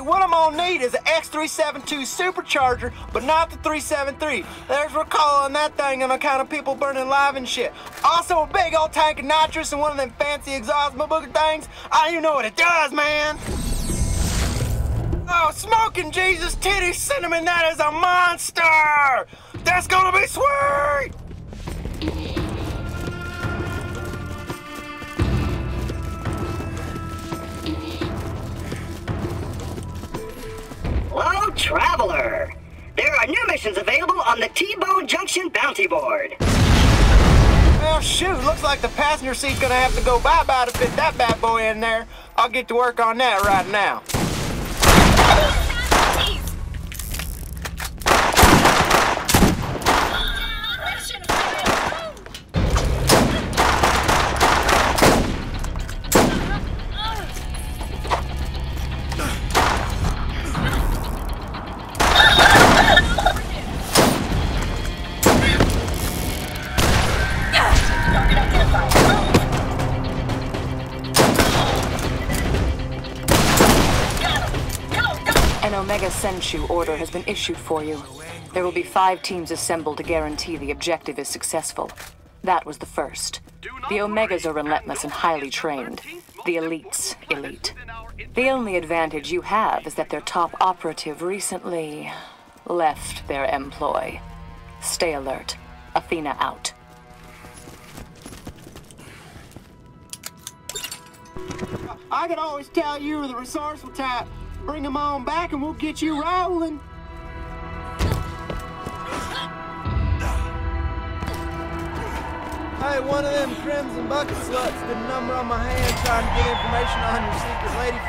What I'm gonna need is an X372 supercharger, but not the 373. There's recall on that thing on account of people burning live and shit. Also, a big old tank of nitrous and one of them fancy exhaust booger things. I don't even know what it does, man. Oh, smoking Jesus titty cinnamon, that is a monster! That's gonna be sweet! Available on the T-Bone Junction Bounty Board. Well, shoot, looks like the passenger seat's gonna have to go bye-bye to fit that bad boy in there. I'll get to work on that right now. An Omega sanction order has been issued for you. There will be five teams assembled to guarantee the objective is successful. That was the first. The Omegas are relentless and highly trained. The elites, elite. The only advantage you have is that their top operative recently left their employ. Stay alert. Athena out. I could always tell you the resourceful type. Bring 'em on back and we'll get you rolling. Hey, one of them crimson bucket sluts did a number on my hand trying to get information on your secret lady